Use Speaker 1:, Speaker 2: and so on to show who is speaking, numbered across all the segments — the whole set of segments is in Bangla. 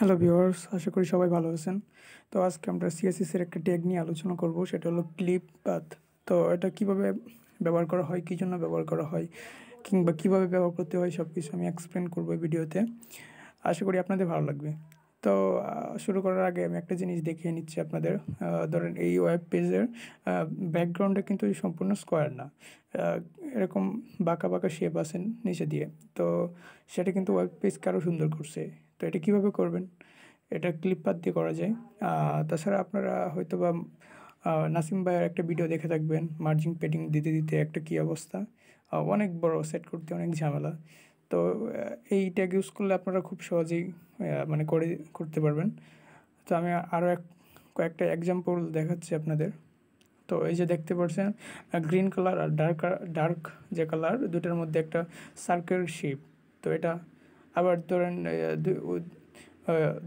Speaker 1: হ্যালো ভিউয়ার্স আশা করি সবাই ভালো আছেন। তো আজকে আমরা সিএসএস এর একটা ট্যাগ নিয়ে আলোচনা করব। সেটা হলো ক্লিপ পাথ তো এটা কীভাবে ব্যবহার করা হয়, কী জন্য ব্যবহার করা হয়, কিংবা কীভাবে ব্যবহার করতে হয় সব কিছু আমি এক্সপ্লেন করব ভিডিওতে। আশা করি আপনাদের ভালো লাগবে। তো শুরু করার আগে আমি একটা জিনিস দেখিয়ে নিচ্ছি আপনাদের। ধরেন এই ওয়েব পেজের ব্যাকগ্রাউন্ডে কিন্তু সম্পূর্ণ স্কোয়ার না। এরকম বাঁকা বাঁকা শেপ আছে নিচে দিয়ে। তো, সেটা কিন্তু ওয়েব পেজকে আরও সুন্দর করছে। তো এটা কীভাবে করবেন? এটা ক্লিপ পাত দিয়ে করা যায়। তাছাড়া আপনারা হয়তো বা নাসিম ভাইয়ের একটা ভিডিও দেখে থাকবেন। মার্জিং পেডিং দিতে দিতে একটা কী অবস্থা। অনেক বড় সেট করতে অনেক ঝামেলা। তো এই ট্যাগ ইউজ করলে আপনারা খুব সহজেই মানে করে, করতে পারবেন। তো আমি আরও এক, কয়েকটা এক্সাম্পল দেখাচ্ছি আপনাদের। তো এই যে দেখতে পাচ্ছেন গ্রিন কালার আর ডার্ক ডার্ক যে কালার দুটার মধ্যে একটা সার্কেল শেপ তো এটা আবার ধরেন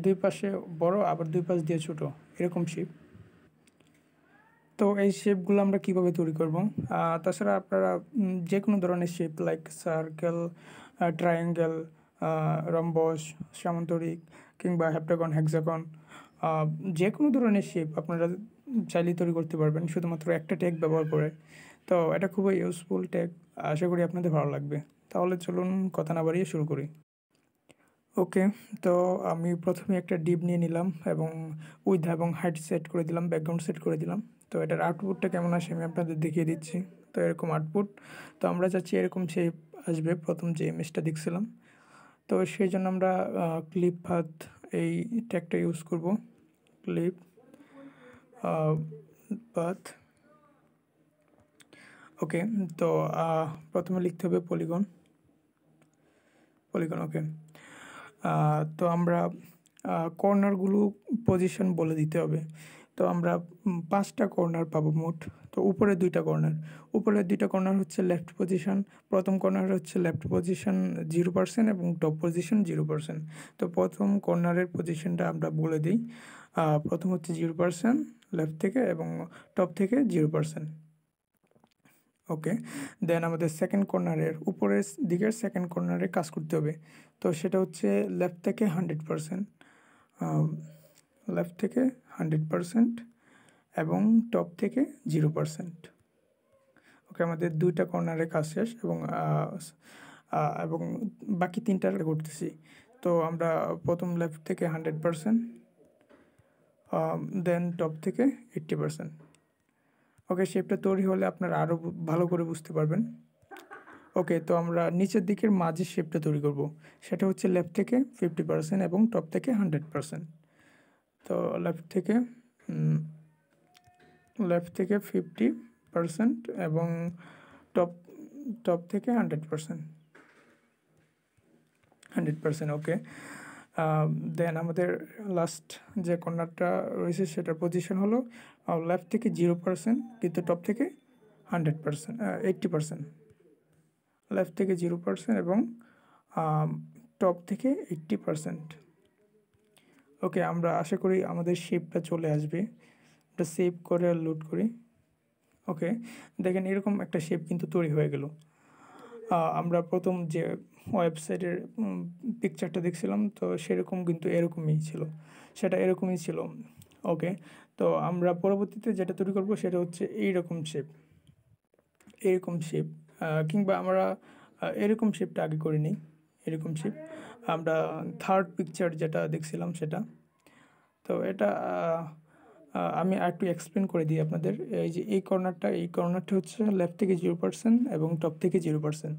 Speaker 1: দুই পাশে বড়, আবার দুই পাশ দিয়ে ছোট, এরকম শেপ তো এই শেপগুলো আমরা কীভাবে তৈরি করব? তাছাড়া আপনারা যে কোনো ধরনের shape like circle triangle rhombus সামন্তরিক, কিংবা হ্যাপ্টাগন হ্যাক্সাগন যে কোনো ধরনের শেপ আপনারা চাইলে তৈরি করতে পারবেন, শুধুমাত্র একটা ট্যাগ ব্যবহার করে। তো এটা খুবই ইউজফুল ট্যাগ আশা করি আপনাদের ভালো লাগবে। তাহলে চলুন কথা না বাড়িয়ে শুরু করি। ওকে, তো আমি প্রথমে একটা ডিপ নিয়ে নিলাম এবং উইথ এবং হাইট সেট করে দিলাম, ব্যাকগ্রাউন্ড সেট করে দিলাম। তো এটার আউটপুটটা কেমন আসে আমি আপনাদের দেখিয়ে দিচ্ছি। তো এরকম আউটপুট। তো আমরা চাচ্ছি এরকম শেপ আসবে, প্রথম যে ইমেজটা দেখছিলাম। তো সেই জন্য আমরা ক্লিপ হাত এই ট্যাগটা ইউজ করব। ক্লিপ পাথ ওকে, তো প্রথমে লিখতে হবে পলিগন পলিগন ওকে। তো আমরা কর্নারগুলো পজিশন বলে দিতে হবে। তো আমরা পাঁচটা কর্নার পাবো মোট। তো উপরে দুইটা কর্নার উপরের দুইটা কর্নার হচ্ছে লেফট পজিশন প্রথম কর্নার হচ্ছে লেফট পজিশন জিরো পার্সেন্ট এবং টপ পজিশন জিরো পার্সেন্ট তো প্রথম কর্নারের পজিশনটা আমরা বলে দিই। প্রথম হচ্ছে জিরো পার্সেন্ট লেফট থেকে এবং টপ থেকে জিরো পার্সেন্ট ওকে, দেন আমাদের সেকেন্ড কর্নারের উপরের দিকের সেকেন্ড কর্নারে কাজ করতে হবে। তো সেটা হচ্ছে লেফট থেকে হান্ড্রেড পারসেন্ট লেফট থেকে হান্ড্রেড পারসেন্ট এবং টপ থেকে জিরো পারসেন্ট ওকে, আমাদের দুইটা কর্নারে কাজ শেষ এবং এবং বাকি তিনটা করতেছি। তো আমরা প্রথম লেফট থেকে হান্ড্রেড পারসেন্ট দেন টপ থেকে এইট্টি পারসেন্ট ওকে শেপটা তৈরি হলে আপনারা আরও ভালো করে বুঝতে পারবেন। ওকে তো আমরা নিচের দিকের মাঝের শেপটা তৈরি করব। সেটা হচ্ছে লেফট থেকে ফিফটি পার্সেন্ট এবং টপ থেকে হান্ড্রেড পার্সেন্ট তো লেফট থেকে লেফট থেকে ফিফটি পার্সেন্ট এবং টপ টপ থেকে hundred percent hundred percent okay then আমাদের লাস্ট যে কর্নারটা রয়েছে, সেটার পজিশন হলো লেফট থেকে জিরো পার্সেন্ট কিন্তু টপ থেকে hundred percent eighty percent left থেকে জিরো পার্সেন্ট এবং টপ থেকে এইট্টি পার্সেন্ট ওকে আমরা আশা করি আমাদের শেপটা চলে আসবে। আমরা সেভ করে আর লোড করি। ওকে দেখেন এরকম একটা শেপ কিন্তু তৈরি হয়ে গেল। আমরা প্রথম যে ওয়েবসাইটের পিকচারটা দেখছিলাম, তো সেরকম কিন্তু এরকমই ছিল। সেটা এরকমই ছিল। ওকে তো আমরা পরবর্তীতে যেটা তৈরি করব সেটা হচ্ছে এইরকম শেপ এরকম শেপ কিংবা আমরা এরকম শেপটা আগে করে নিই। এরকম শেপ আমরা থার্ড পিকচার যেটা দেখছিলাম সেটা। তো এটা আমি একটু এক্সপ্লেন করে দিই আপনাদের। এই যে এই কর্নারটা এই কর্নারটা হচ্ছে লেফট থেকে জিরো পার্সেন্ট এবং টপ থেকে জিরো পার্সেন্ট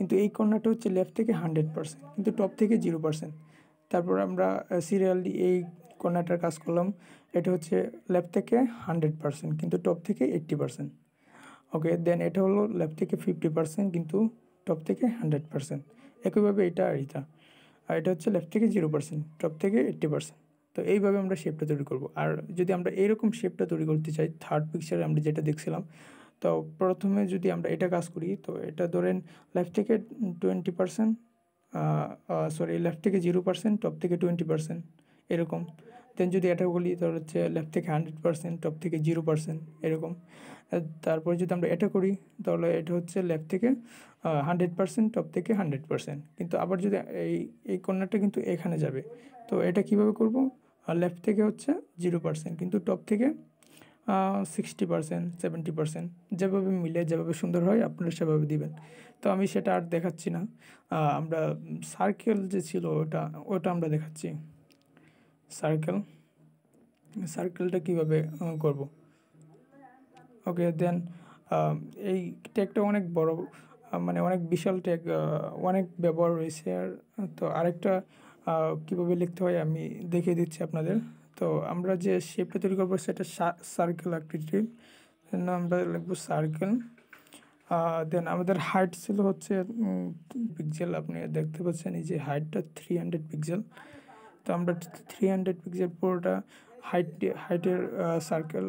Speaker 1: কিন্তু এই কর্নারটা হচ্ছে লেফট থেকে হান্ড্রেড পার্সেন্ট কিন্তু টপ থেকে জিরো পার্সেন্ট তারপর আমরা সিরিয়ালি এই কর্নারটার কাজ করলাম, এটা হচ্ছে লেফট থেকে হান্ড্রেড পার্সেন্ট কিন্তু টপ থেকে এইট্টি পার্সেন্ট ওকে দেন এটা হলো লেফট থেকে ফিফটি পার্সেন্ট কিন্তু টপ থেকে হান্ড্রেড পার্সেন্ট একইভাবে এটা আর এটা। আর এটা হচ্ছে লেফট থেকে জিরো পার্সেন্ট টপ থেকে এইট্টি পার্সেন্ট তো এইভাবে আমরা শেপটা তৈরি করব। আর যদি আমরা এইরকম শেপটা তৈরি করতে চাই থার্ড পিকচারে আমরা যেটা দেখছিলাম তো প্রথমে যদি আমরা এটা কাজ করি, তো এটা ধরেন লেফট থেকে টোয়েন্টি পার্সেন্ট সরি লেফট থেকে জিরো পার্সেন্ট টপ থেকে টোয়েন্টি পার্সেন্ট এরকম। দেন যদি এটা বলি তাহলে হচ্ছে লেফট থেকে হান্ড্রেড পার্সেন্ট টপ থেকে জিরো পার্সেন্ট এরকম। তারপর যদি আমরা এটা করি, তাহলে এটা হচ্ছে লেফট থেকে হান্ড্রেড পার্সেন্ট টপ থেকে হান্ড্রেড পার্সেন্ট কিন্তু আবার যদি এই এই কর্নারটা কিন্তু এখানে যাবে, তো এটা কীভাবে করব? লেফট থেকে হচ্ছে জিরো পার্সেন্ট কিন্তু টপ থেকে সিক্সটি পার্সেন্ট সেভেন্টি পার্সেন্ট যেভাবে মিলে, যেভাবে সুন্দর হয়, আপনারা সেভাবে দিবেন। তো আমি সেটা আর দেখাচ্ছি না। আমরা সার্কেল যে ছিল ওটা ওটা আমরা দেখাচ্ছি। সার্কেল সার্কেলটা কীভাবে করব? ওকে দেন এই ট্যাগটা অনেক বড় মানে অনেক বিশাল ট্যাগ অনেক ব্যবহার রয়েছে আর, তো আরেকটা কীভাবে লিখতে হয় আমি দেখিয়ে দিচ্ছি আপনাদের। তো আমরা যে শেপটা তৈরি করব সেটা সার্কেল আকৃতির জন্য আমরা লিখব সার্কেল দেন আমাদের হাইট ছিল হচ্ছে পিক্সেল আপনি দেখতে পাচ্ছেন এই যে হাইটটা থ্রি হান্ড্রেড পিক্সেল তো আমরা থ্রি হান্ড্রেড পিক্সেল পুরোটা হাইট হাইটের সার্কেল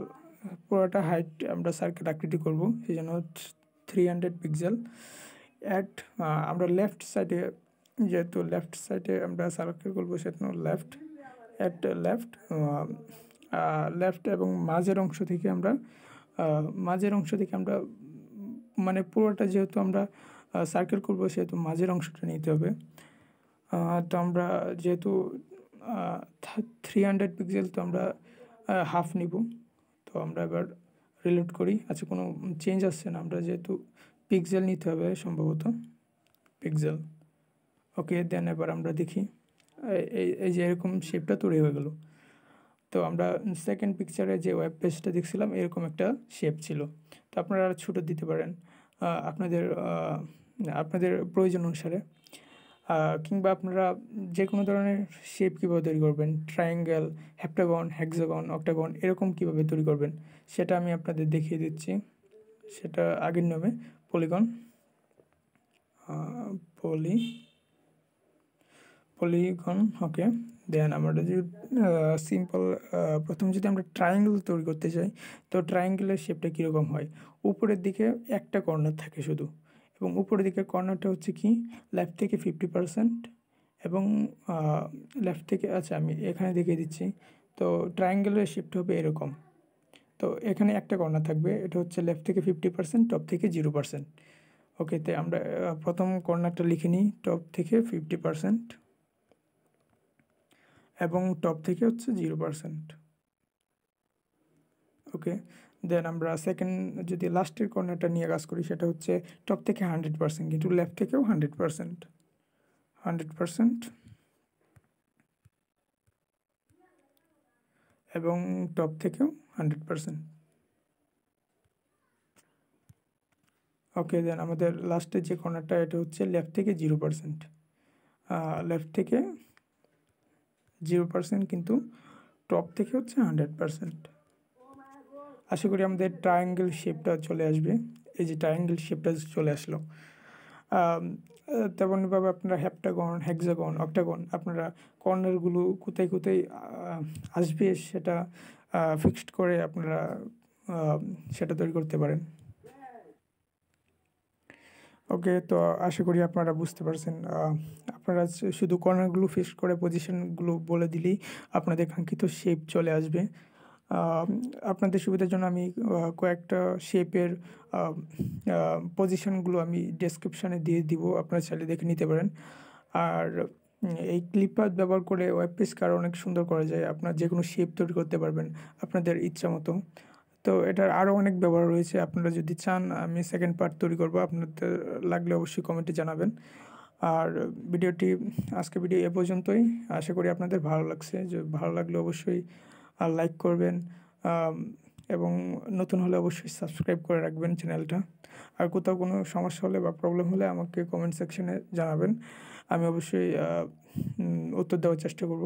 Speaker 1: পুরোটা হাইট আমরা সার্কেল আকৃতি করব, সেই জন্য থ্রি হান্ড্রেড পিক্সেল অ্যাট আমরা লেফট সাইডে যেহেতু লেফট সাইডে আমরা সার্কেল করব, সেজন্য লেফট অ্যাট লেফট লেফট এবং মাঝের অংশ থেকে আমরা মাঝের অংশ থেকে আমরা মানে পুরোটা যেহেতু আমরা সার্কেল করব সেহেতু মাঝের অংশটা নিতে হবে। তো আমরা যেহেতু থ্রি হান্ড্রেড পিক্সেল তো আমরা হাফ নিব। তো আমরা এবার রিলোড করি। আচ্ছা কোনো চেঞ্জ আসছে না। আমরা যেহেতু পিক্সেল নিতে হবে সম্ভবত। পিক্সেল ওকে দেন এবার আমরা দেখি। এই যে এরকম শেপটা তৈরি হয়ে গেল। তো আমরা সেকেন্ড পিকচারে যে ওয়েব পেজটা দেখছিলাম, এরকম একটা শেপ ছিল। তো আপনারা ছোটো দিতে পারেন আপনাদের আপনাদের প্রয়োজন অনুসারে। কিংবা আপনারা যে কোনো ধরনের শেপ কীভাবে তৈরি করবেন ট্রায়াঙ্গেল হ্যাপ্টাগন হ্যাক্সাগন অক্টাগন এরকম কীভাবে তৈরি করবেন, সেটা আমি আপনাদের দেখিয়ে দিচ্ছি। সেটা আগের নামে পলিগন পলি পলিগন ওকে দেন আমরা যদি সিম্পল প্রথম যদি আমরা ট্রায়াঙ্গেল তৈরি করতে চাই, তো ট্রায়াঙ্গেলের শেপটা কীরকম হয়? উপরের দিকে একটা কর্নার থাকে শুধু, এবং উপরের দিকের কর্নারটা হচ্ছে কি? লেফট থেকে ফিফটি পারসেন্ট এবং লেফট থেকে আচ্ছা আমি এখানে দেখিয়ে দিচ্ছি, তো ট্রায়াঙ্গেলের শেপটা হবে এরকম, তো এখানে একটা কর্নার থাকবে, এটা হচ্ছে লেফট থেকে ফিফটি পার্সেন্ট টপ থেকে জিরো পার্সেন্ট ওকে তো আমরা প্রথম কর্নারটা লিখে নিই টপ থেকে ফিফটি পার্সেন্ট এবং টপ থেকে হচ্ছে জিরো পার্সেন্ট ওকে দেন আমরা সেকেন্ড যদি লাস্টের কর্নারটা নিয়ে কাজ করি, সেটা হচ্ছে টপ থেকে হান্ড্রেড পার্সেন্ট কিন্তু লেফট থেকেও হান্ড্রেড পার্সেন্ট হান্ড্রেড পার্সেন্ট এবং টপ থেকেও হান্ড্রেড পার্সেন্ট ওকে দেন আমাদের লাস্টের যে কর্নারটা এটা হচ্ছে লেফট থেকে জিরো পার্সেন্ট লেফট থেকে জিরো পার্সেন্ট কিন্তু টপ থেকে হচ্ছে হান্ড্রেড পার্সেন্ট। আশা করি আমাদের ট্রায়াঙ্গেল শেপটা চলে আসবে। এই যে ট্রায়াঙ্গেল শেপটা চলে আসলো। তেমনভাবে আপনারা হ্যাপটাগন হ্যাক্সাগন অক্টাগন আপনারা কর্নারগুলো কোথায় কোথায় আসবে সেটা ফিক্সড করে আপনারা সেটা তৈরি করতে পারেন। ওকে, তো আশা করি আপনারা বুঝতে পারছেন। আপনারা শুধু কর্নারগুলো ফিক্সড করে পজিশনগুলো বলে দিলেই আপনাদের কাঙ্ক্ষিত শেপ চলে আসবে। আপনাদের সুবিধার জন্য আমি কয়েকটা শেপের পজিশনগুলো আমি ডেসক্রিপশানে দিয়ে দিব, আপনারা চাইলে দেখে নিতে পারেন। আর এই ক্লিপার ব্যবহার করে ওয়েব পেজকে আরও অনেক সুন্দর করা যায়। আপনার যে কোনো শেপ তৈরি করতে পারবেন আপনাদের ইচ্ছা মতো। তো এটার আরও অনেক ব্যবহার রয়েছে। আপনারা যদি চান, আমি সেকেন্ড পার্ট তৈরি করব। আপনাদের লাগলে অবশ্যই কমেন্টে জানাবেন। আর ভিডিওটি আজকে ভিডিও এ পর্যন্তই। আশা করি আপনাদের ভালো লাগছে। যে ভালো লাগলে অবশ্যই লাইক করবেন এবং নতুন হলে অবশ্যই সাবস্ক্রাইব করে রাখবেন চ্যানেলটা আর কোথাও কোনো সমস্যা হলে বা প্রবলেম হলে আমাকে কমেন্ট সেকশনে জানাবেন। আমি অবশ্যই উত্তর দেওয়ার চেষ্টা করব।